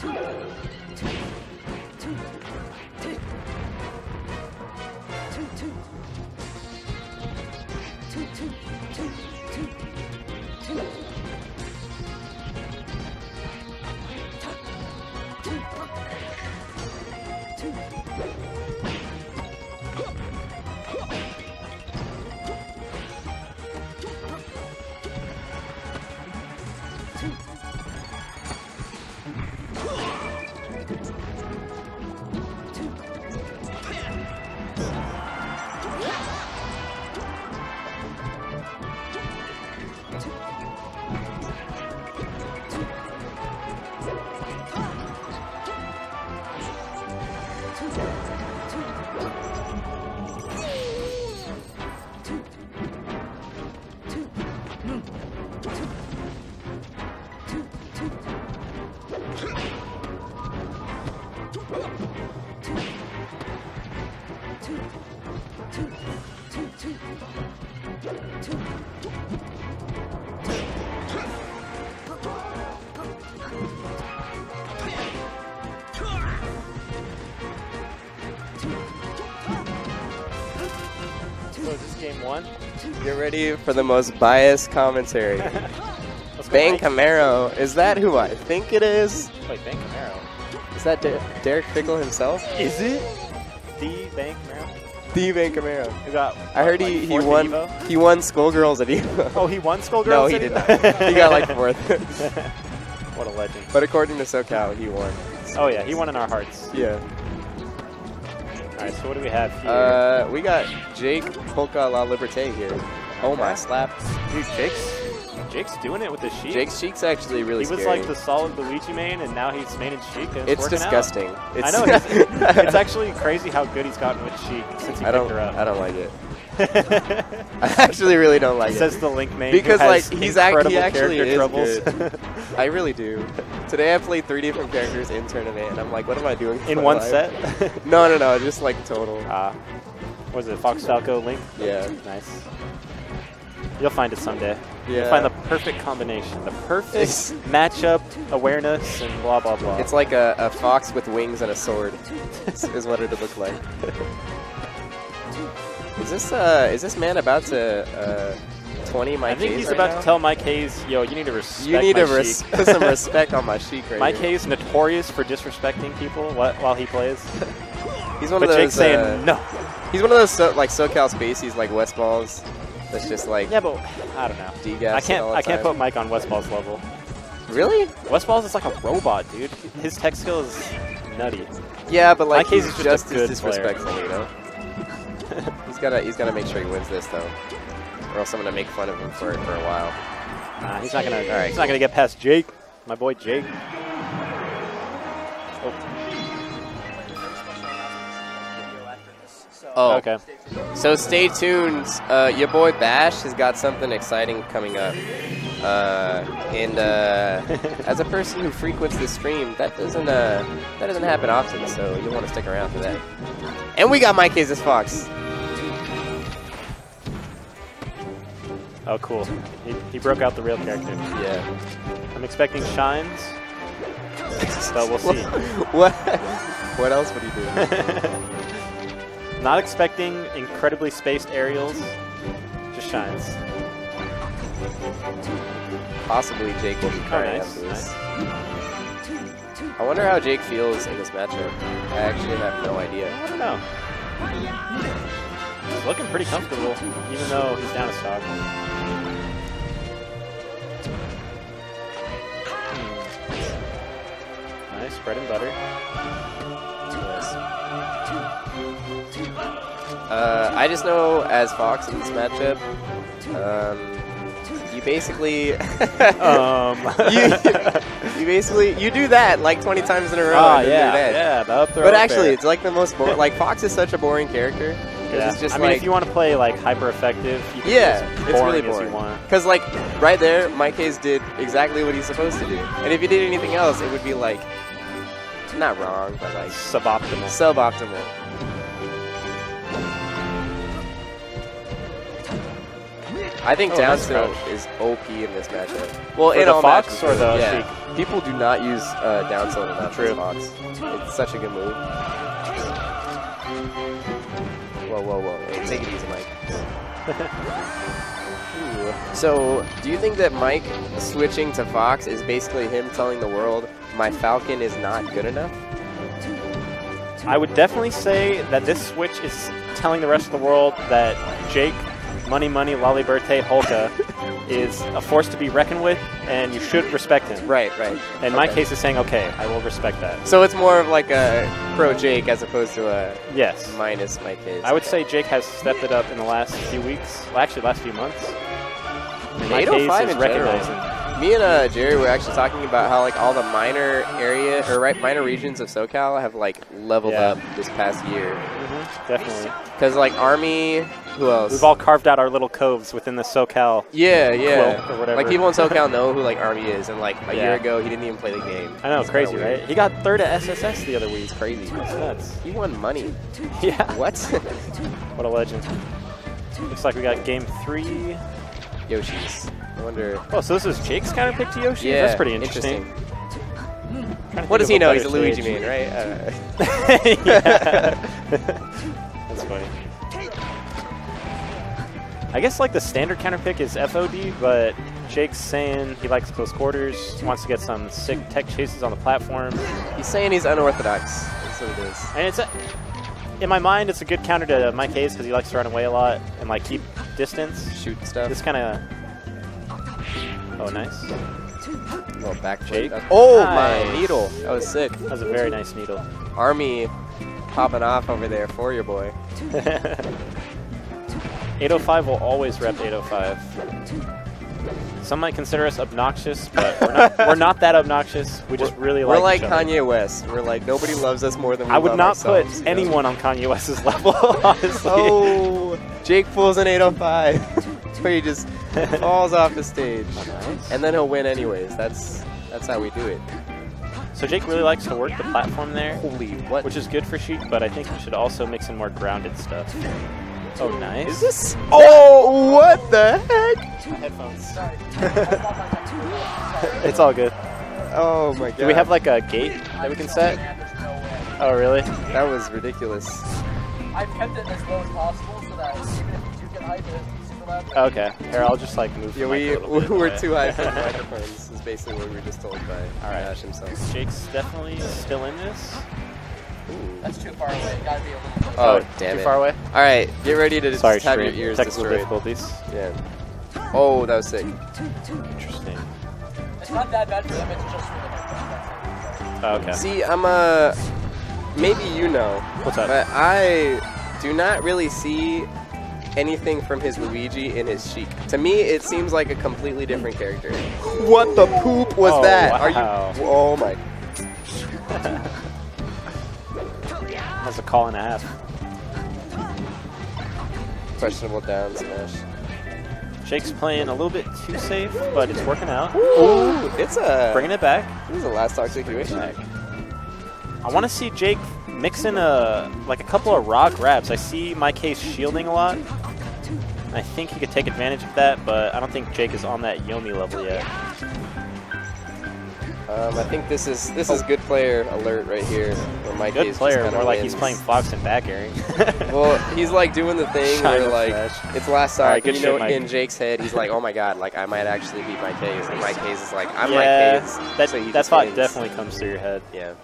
So Get ready for the most biased commentary. Bang Camaro. Is that who I think it is? Wait, Bang Camaro. Is that Der- Derek Fickle himself? Is it? The Bang Camaro? The Bang Camaro. Who got? I heard like, he, he won Evo? he won Skullgirls at Evo. Oh, he won Skullgirls? no, he did not. he got like fourth. what a legend. but according to SoCal, he won. Oh yeah, he won in our hearts. Yeah. All right, so what do we have here? Uh, we got Jake Polka La Liberté here. Oh my slap. Dude, Jake's Jake's doing it with the Sheik. Jake's cheek's actually really he was scary. like the solid Luigi main, and now he's main in Sheik. And it's out. disgusting. It's I know. It's, it's actually crazy how good he's gotten with Sheik since he I picked don't. her up. I don't like it. I actually really don't like Says it. the Link main because like he's incredible he actually is troubles. good. I really do. Today I played three different characters in tournament, and I'm like, what am I doing? in one life? set. No, no, no, just like total. uh, was it Fox Falco Link? Yeah. Nice. You'll find it someday. Yeah. You'll find the perfect combination, the perfect matchup, awareness, and blah blah blah. It's like a, a fox with wings and a sword. is is what it'd look like. Is this uh is this man about to uh 20 Mike I think he's right about now? to tell mikeHAZE, yo, you need to respect You need to res- put some respect on my sheik right Mike here. Hayes notorious for disrespecting people wh- while he plays. He's one but of those. Jake's saying uh, no. He's one of those so, like SoCal Spaceys like Westballz. That's just like Yeah, but I don't know. I can't. I can't put Mike on Westballz level. Really? Westballz is like a robot, dude. His tech skill is nutty. Yeah, but like he's just a just as disrespectful, you know. he's gotta he's gotta make sure he wins this though, or else I'm gonna make fun of him for it for a while. Nah, he's not gonna. All right, he's not gonna get past Jake, my boy Jake. Oh, okay. So stay tuned. Uh, your boy Bash has got something exciting coming up. Uh, and uh, as a person who frequents the stream, that doesn't uh, that doesn't happen often. So you'll want to stick around for that. And we got Mike as Fox. Oh, cool. He, he broke out the real character. Yeah. I'm expecting shines, but we'll see. what? What else would he do? Not expecting incredibly spaced aerials, just shines. Possibly Jake will be oh, crying nice, after this. I wonder how Jake feels in this matchup. I actually have no idea. I don't know. He's looking pretty comfortable, even though he's down a stock. Nice bread and butter. Uh, I just know as Fox in this matchup, um, you basically, Um. you, you basically you do that like 20 times in a row. And yeah, dead. yeah, the up throw But actually, it's like the most boring. like Fox is such a boring character. yeah. It's just I mean, like if you want to play like hyper effective, you can yeah, it's really boring. want. Because like right there, mikeHAZE did exactly what he's supposed to do. And if he did anything else, it would be like not wrong, but like Suboptimal. suboptimal. I think Oh, down tilt is OP in this matchup. Well, For in the all Fox matches, or the yeah. People do not use uh, down tilt enough True. Fox. It's such a good move. Whoa, whoa, whoa! Hey, take it easy, Mike. So, do you think that Mike switching to Fox is basically him telling the world, "My Falcon is not good enough"? I would definitely say that this switch is telling the rest of the world that Jake, Money Money, Lolly Birthday, Hulka is a force to be reckoned with, and you should respect him. Right, right. In my case, is saying, okay, I will respect that. So it's more of like a pro Jake as opposed to a Yes. minus mikeHAZE. I would say Jake has stepped it up in the last few weeks. Well, actually, last few months. In my 805 case, is in general. recognizing. Me and uh, Gerry were actually talking about how like all the minor area or right minor regions of SoCal have like leveled Yeah. up this past year. Mhm, definitely. Because like Army, who else? We've all carved out our little coves within the SoCal. yeah, yeah. Or whatever. Like people in SoCal know who like Army is, and like a Yeah. year ago he didn't even play the game. I know, It's crazy, right? He got third at SSS the other week. It's crazy. That's nuts. He won money. Yeah. What? What a legend. Looks like we got game three. Yoshi's. I wonder. Oh, so this is Jake's kind of pick to Yoshi? Yeah, That's pretty interesting. To What does he know? He's a Luigi man, right? Uh, I guess like the standard counter pick is FOD, but Jake's saying he likes close quarters, wants to get some sick tech chases on the platform, he's saying he's unorthodox. That's what it is. and it's a, in my mind it's a good counter to mikeHAZE because he likes to run away a lot and like keep distance. Shoot stuff. This kind of oh nice. little back Jake. Oh my needle! That was sick. That was a very nice needle. Army popping off over there for your boy. 805 will always rep 805. Some might consider us obnoxious, but we're not, we're not that obnoxious. We just really like We're like each other. Kanye West. We're like nobody loves us more than we do. I would not put ourselves, you know? anyone on Kanye West's level, honestly. Oh, Jake pulls an 805, where he just falls off the stage, Nice. and then he'll win anyways. That's that's how we do it. So Jake really likes to work the platform there, Holy what? which is good for Sheik, but I think we should also mix in more grounded stuff. Oh, nice. is this? Oh, what the heck? My headphones. it's all good. Oh my god. Do we have like a gate that we can set? Oh, really? That was ridiculous. I've kept it as low as possible so that even if you do get hype, it isn't super loud. Okay. Here, I'll just like move. Yeah, the mic we a bit we're away. too high for the microphones. Is basically what we were just told by All right. Ash himself. Jake's definitely still in this. That's too far away. Gotta be a little closer. Oh, damn Too it. far away? All right, get ready to Sorry, just have your stream. ears Technical destroyed. difficulties. Yeah. Oh, that was sick. Interesting. It's not that bad for them, it's just for the headphones. Oh, okay. See, I'm a. Maybe you know, What's up? but I do not really see anything from his Luigi in his Sheik. To me, it seems like a completely different character. Hmm. What the poop was Oh, that? wow. Are you? Oh my! Was a call and a half. Questionable down smash. Jake's playing a little bit too safe, but it's working out. Ooh, it's a. Bringing it back. This is a last talk situation. I want to see Jake mix in a like a couple of raw grabs. I see mikeHAZE shielding a lot. I think he could take advantage of that, but I don't think Jake is on that Yomi level yet. Um, I think this is this is good player alert right here. Where Mike Good player, more like wins. he's playing Fox and back airing. Well, he's like doing the thing China where like Fresh. it's last good and, you know, Mike. in Jake's head, he's like, "Oh my god, like I might actually beat mikeHAZE," and mikeHAZE is like, "I'm yeah, mikeHAZE." that, so that thought wins. definitely comes through your head. Yeah.